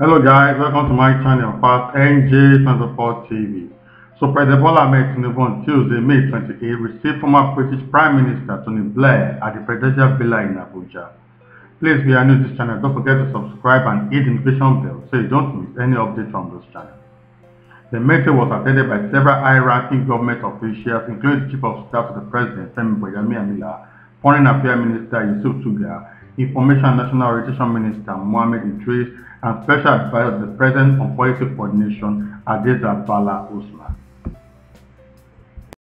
Hello guys, welcome to my channel, Fastng24 TV. So President Bola Tinubu on Tuesday, May 28, received former British Prime Minister Tony Blair at the Presidential Villa in Abuja. Please, if you are new to this channel, don't forget to subscribe and hit the notification bell so you don't miss any updates from this channel. The meeting was attended by several high-ranking government officials, including Chief of Staff to the President, Femi Boyami Foreign Affairs Minister Yusuf Tuggar, Information National Orientation Minister Mohamed Idris, and Special Advisor to the President on Policy Coordination Hadiza Bala Usman.